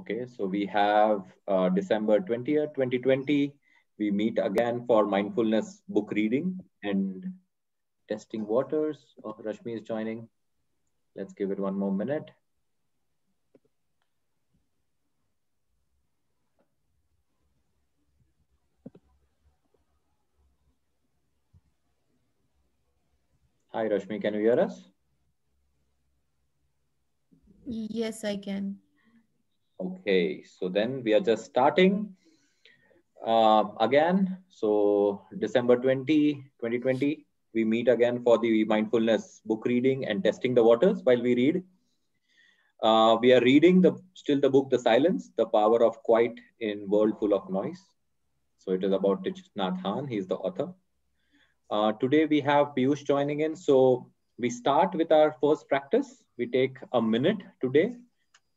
Okay, so we have uh, December 20th, 2020. We meet again for mindfulness book reading and testing waters. Oh, Rashmi is joining. Let's give it one more minute. Hi, Rashmi, can you hear us? Yes, I can. Okay, so then we are just starting uh, again. So December 20, 2020, we meet again for the mindfulness book reading and testing the waters while we read. Uh, we are reading the still the book The Silence, The Power of Quiet in World Full of Noise. So it is about Thich Nhat Hanh. He is the author. Uh, today we have Piyush joining in. So we start with our first practice. We take a minute today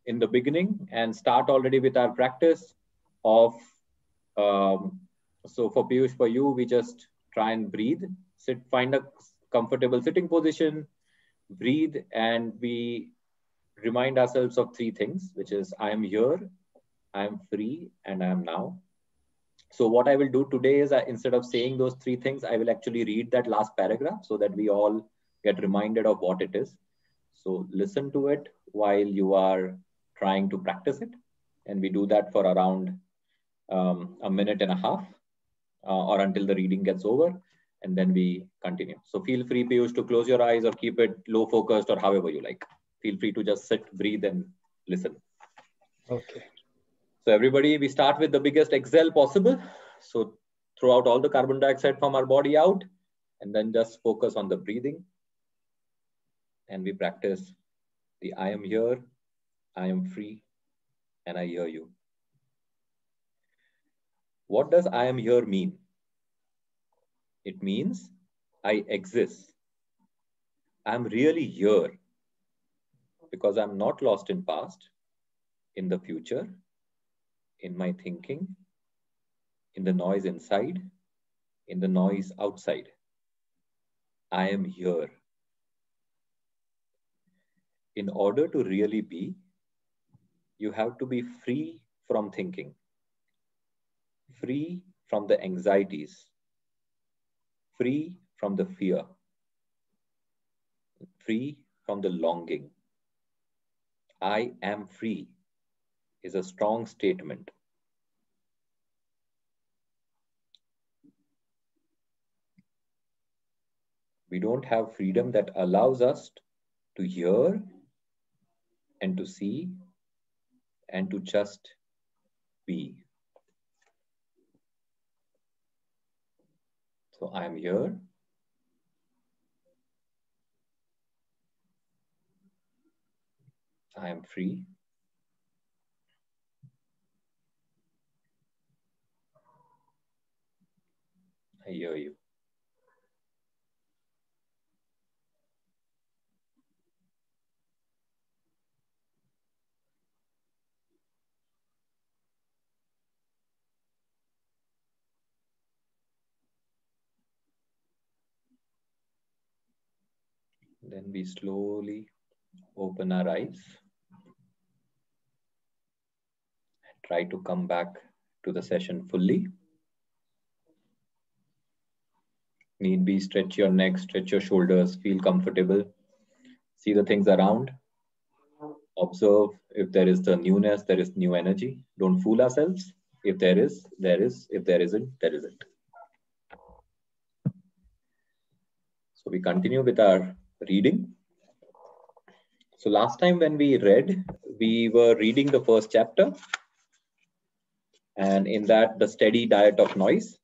in the beginning and start already with our practice of, um, so for Piyush, for you, we just try and breathe, sit, find a comfortable sitting position, breathe, and we remind ourselves of three things, which is I am here, I am free, and I am now. So what I will do today is I, instead of saying those three things, I will actually read that last paragraph so that we all get reminded of what it is. So listen to it while you are trying to practice it. And we do that for around um, a minute and a half uh, or until the reading gets over. And then we continue. So feel free, Piyush, to close your eyes or keep it low focused or however you like. Feel free to just sit, breathe, and listen. Okay. So everybody, we start with the biggest exhale possible. So throw out all the carbon dioxide from our body out and then just focus on the breathing. And we practice the I am here, I am free, and I hear you. What does I am here mean? It means I exist. I'm really here because I'm not lost in past, in the future, in my thinking, in the noise inside, in the noise outside. I am here. In order to really be, you have to be free from thinking, free from the anxieties, free from the fear, free from the longing. I am free is a strong statement. We don't have freedom that allows us to hear and to see and to just be. So I am here. I am free. I hear you. Then we slowly open our eyes. Try to come back to the session fully. Need be stretch your neck, stretch your shoulders, feel comfortable. See the things around. Observe if there is the newness, there is new energy. Don't fool ourselves. If there is, there is. If there isn't, there isn't. So we continue with our reading. So last time when we read, we were reading the first chapter. And in that, the steady diet of noise.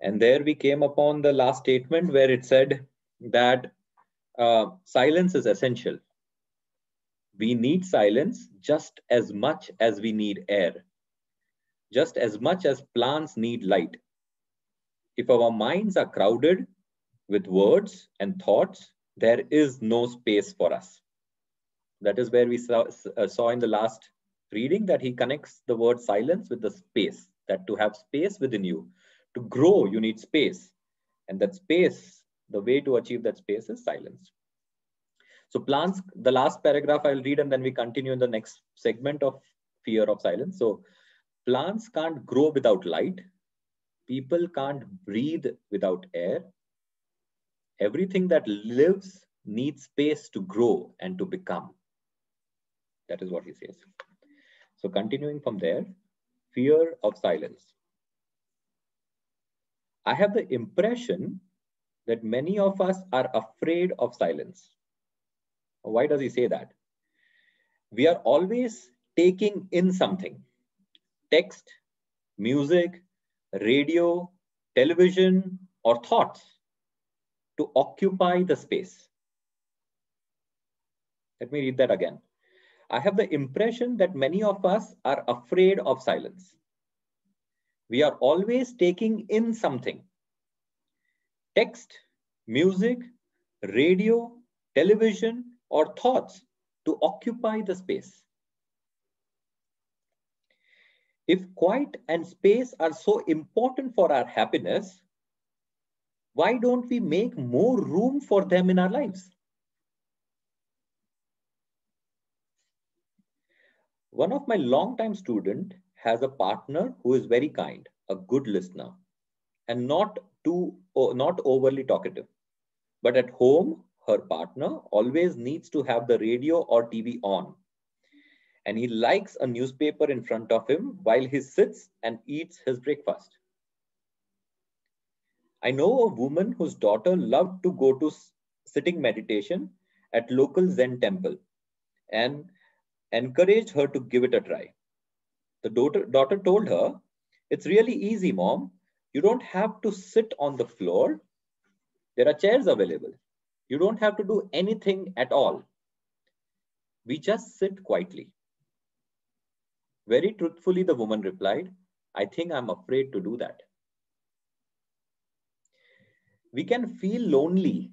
And there we came upon the last statement where it said that uh, silence is essential. We need silence just as much as we need air, just as much as plants need light. If our minds are crowded with words and thoughts, there is no space for us. That is where we saw, uh, saw in the last reading that he connects the word silence with the space, that to have space within you to grow, you need space. And that space, the way to achieve that space is silence. So plants, the last paragraph I'll read and then we continue in the next segment of fear of silence. So plants can't grow without light. People can't breathe without air. Everything that lives needs space to grow and to become. That is what he says. So continuing from there, fear of silence. I have the impression that many of us are afraid of silence. Why does he say that? We are always taking in something text, music, radio, television, or thoughts to occupy the space. Let me read that again. I have the impression that many of us are afraid of silence. We are always taking in something text, music, radio, television, or thoughts to occupy the space. If quiet and space are so important for our happiness, why don't we make more room for them in our lives? One of my longtime student has a partner who is very kind, a good listener, and not too not overly talkative. But at home, her partner always needs to have the radio or TV on. And he likes a newspaper in front of him while he sits and eats his breakfast. I know a woman whose daughter loved to go to sitting meditation at local Zen temple and encouraged her to give it a try. The daughter, daughter told her, It's really easy, mom. You don't have to sit on the floor. There are chairs available. You don't have to do anything at all. We just sit quietly. Very truthfully, the woman replied, I think I'm afraid to do that. We can feel lonely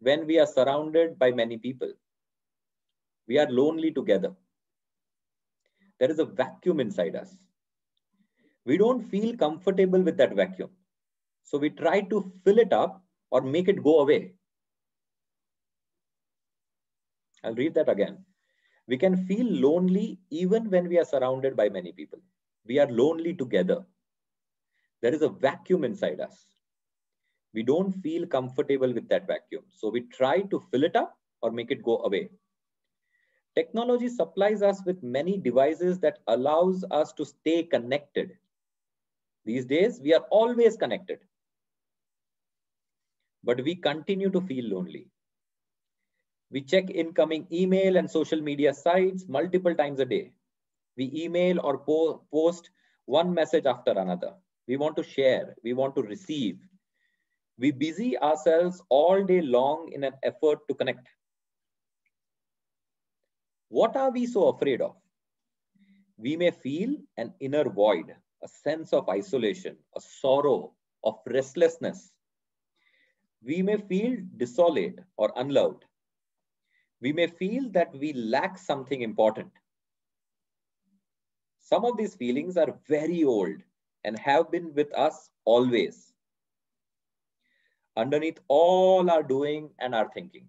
when we are surrounded by many people. We are lonely together. There is a vacuum inside us. We don't feel comfortable with that vacuum. So we try to fill it up or make it go away. I'll read that again. We can feel lonely even when we are surrounded by many people. We are lonely together. There is a vacuum inside us. We don't feel comfortable with that vacuum. So we try to fill it up or make it go away. Technology supplies us with many devices that allows us to stay connected. These days, we are always connected. But we continue to feel lonely. We check incoming email and social media sites multiple times a day. We email or po post one message after another. We want to share, we want to receive. We busy ourselves all day long in an effort to connect. What are we so afraid of? We may feel an inner void, a sense of isolation, a sorrow, of restlessness. We may feel desolate or unloved. We may feel that we lack something important. Some of these feelings are very old and have been with us always. Underneath all our doing and our thinking.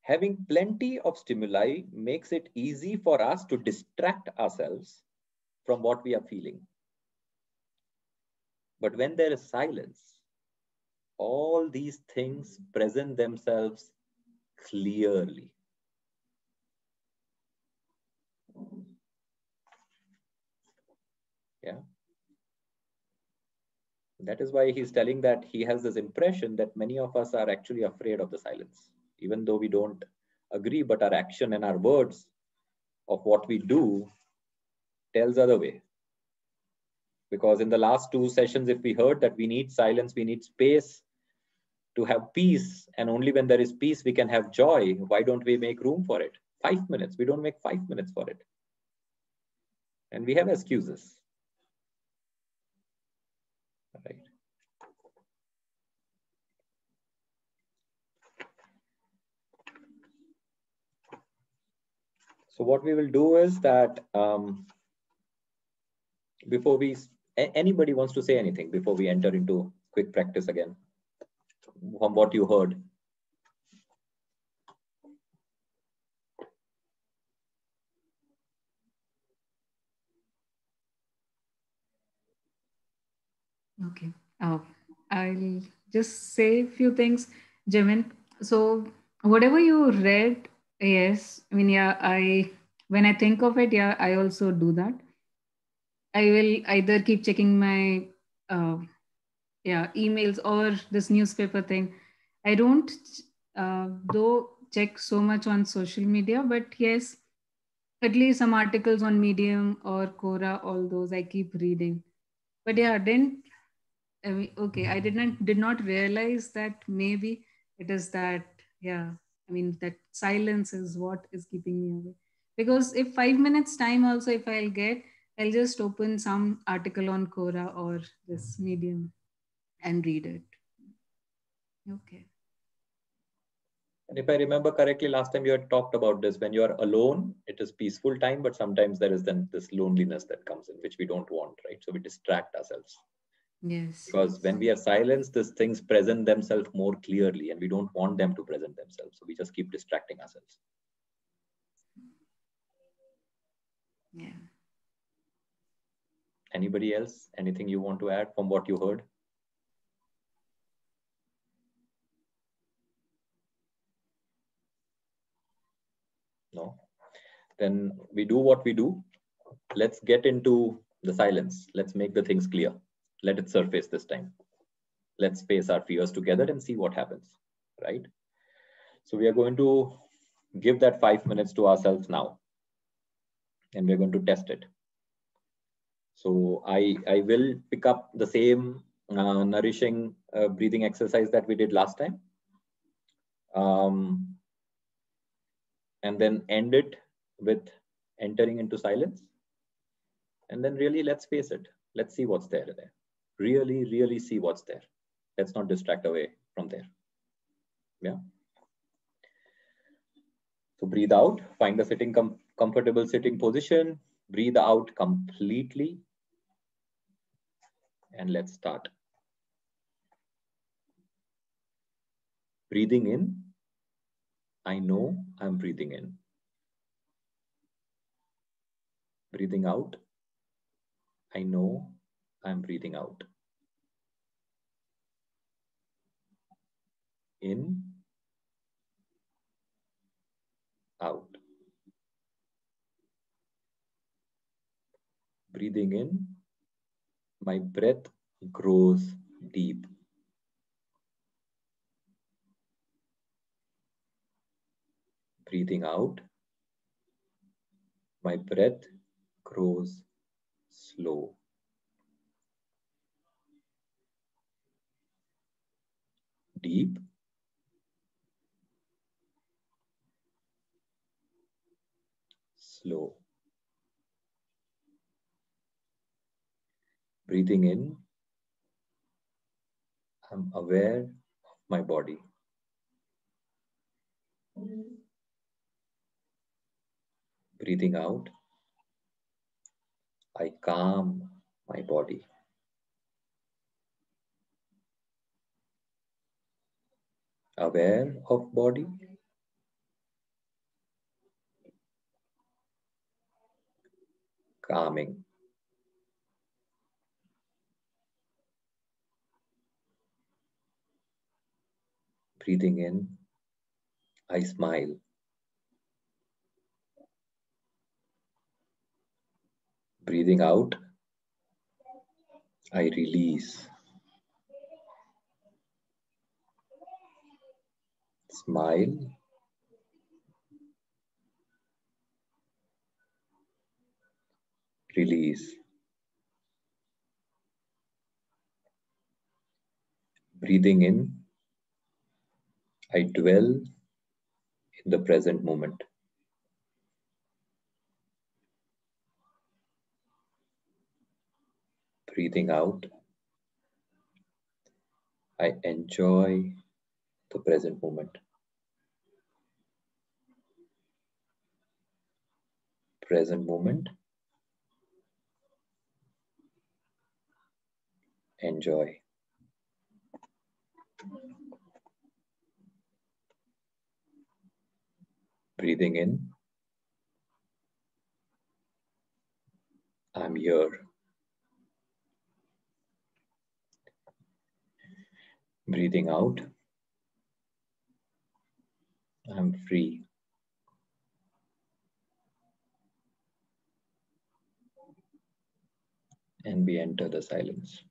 Having plenty of stimuli makes it easy for us to distract ourselves from what we are feeling. But when there is silence, all these things present themselves clearly. Yeah. That is why he's telling that he has this impression that many of us are actually afraid of the silence even though we don't agree, but our action and our words of what we do tells other way. Because in the last two sessions, if we heard that we need silence, we need space to have peace, and only when there is peace, we can have joy. Why don't we make room for it? Five minutes, we don't make five minutes for it. And we have excuses. Right. So what we will do is that um, before we, anybody wants to say anything before we enter into quick practice again from what you heard. Okay. Uh, I'll just say a few things, Jemin. So whatever you read, yes. I mean, yeah. I when I think of it, yeah, I also do that. I will either keep checking my uh, yeah emails or this newspaper thing. I don't uh, though check so much on social media, but yes, at least some articles on Medium or Quora, all those I keep reading. But yeah, didn't I mean, okay, I did not did not realize that maybe it is that yeah. I mean that silence is what is keeping me away. Because if five minutes time also if I'll get, I'll just open some article on Quora or this medium and read it. Okay. And if I remember correctly, last time you had talked about this. When you are alone, it is peaceful time, but sometimes there is then this loneliness that comes in, which we don't want, right? So we distract ourselves. Yes. Because when we are silenced, these things present themselves more clearly, and we don't want them to present themselves. So we just keep distracting ourselves. Yeah. Anybody else? Anything you want to add from what you heard? No? Then we do what we do. Let's get into the silence. Let's make the things clear. Let it surface this time. Let's face our fears together and see what happens, right? So we are going to give that five minutes to ourselves now. And we're going to test it. So I, I will pick up the same uh, nourishing uh, breathing exercise that we did last time. Um, and then end it with entering into silence. And then really let's face it. Let's see what's there there. Really, really see what's there. Let's not distract away from there. Yeah. So breathe out, find a sitting com comfortable sitting position, breathe out completely. And let's start. Breathing in, I know I'm breathing in. Breathing out, I know I'm breathing out. In, out. Breathing in, my breath grows deep. breathing out, my breath grows slow. Deep. Slow. Breathing in, I'm aware of my body. Breathing out, I calm my body. Aware of body. Calming. Breathing in, I smile. Breathing out, I release. Smile. Release. Breathing in, I dwell in the present moment. breathing out, I enjoy the present moment. Present moment. Enjoy. Breathing in. I'm here. Breathing out. I'm free. And we enter the silence.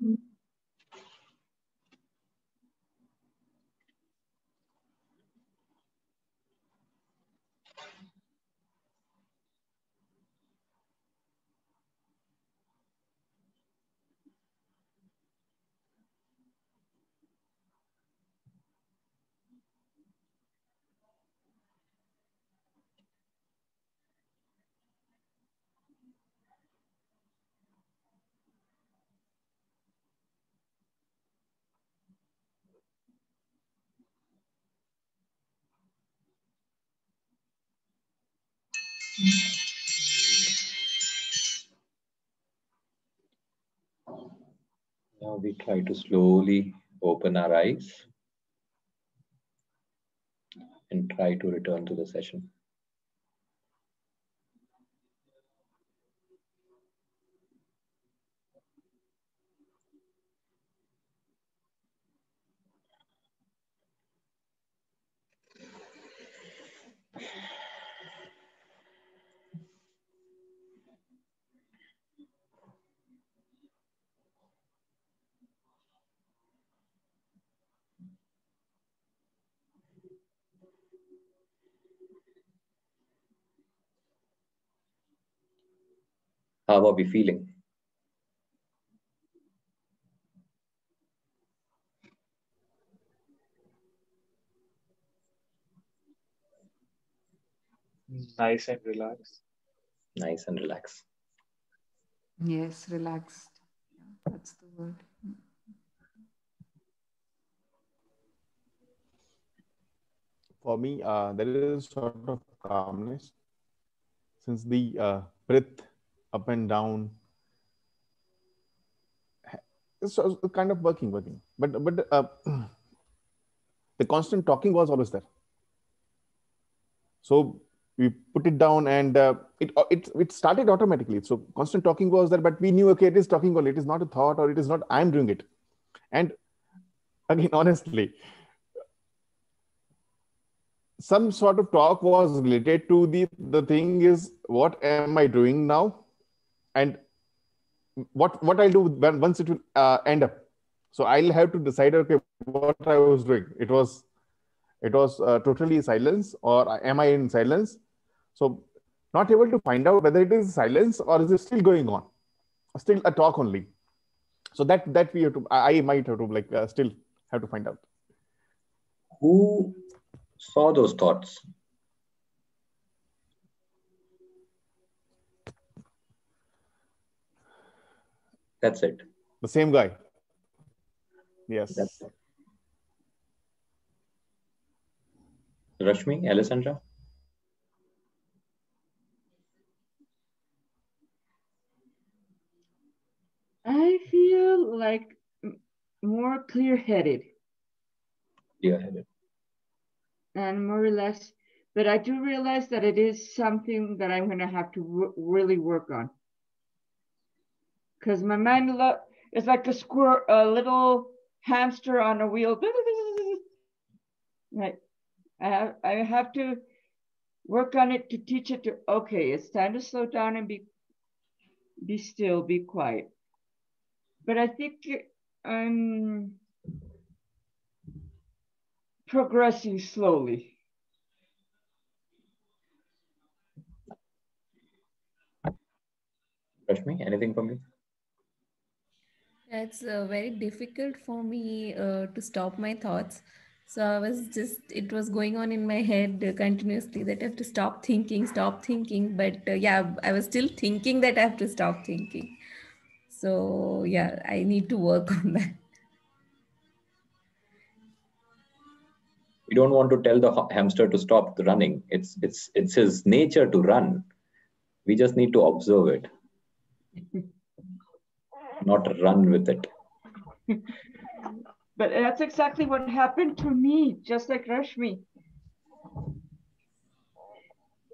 Mm -hmm. Now we try to slowly open our eyes and try to return to the session. How are we feeling? Nice and relaxed. Nice and relaxed. Yes, relaxed. That's the word. For me, uh, there is sort of calmness since the uh, breath up and down. It's kind of working working. But but uh, the constant talking was always there. So we put it down and uh, it, it it started automatically. So constant talking was there but we knew okay it is talking only. It is not a thought or it is not i'm doing it. And again honestly some sort of talk was related to the the thing is what am i doing now and what what I'll do when, once it will uh, end up. So I'll have to decide okay what I was doing. It was it was uh, totally silence or am I in silence? So not able to find out whether it is silence or is it still going on, still a talk only. So that that we have to I might have to like uh, still have to find out. Who saw those thoughts? That's it. The same guy. Yes. That's it. Rashmi, Alessandra. I feel like more clear-headed. Clear-headed. And more or less, but I do realize that it is something that I'm going to have to really work on. Because my mind lo- is like a squirrel, a little hamster on a wheel. Right. I have, I have to work on it to teach it to, okay, it's time to slow down and be, be still, be quiet. But I think I'm progressing slowly. Rashmi, anything from you? It's uh, very difficult for me uh, to stop my thoughts. So I was just, it was going on in my head uh, continuously that I have to stop thinking, stop thinking. But uh, yeah, I was still thinking that I have to stop thinking. So yeah, I need to work on that. We don't want to tell the hamster to stop running. It's it's it's his nature to run. We just need to observe it, not run with it. But that's exactly what happened to me, just like Rashmi.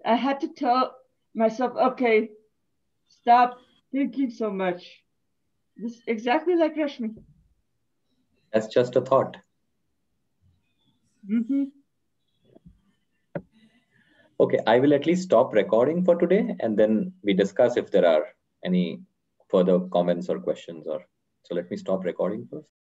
I had to tell myself, okay, stop thinking so much. This exactly like Rashmi. That's just a thought. hmm Okay, I will at least stop recording for today and then we discuss if there are any further comments or questions or so let me stop recording first.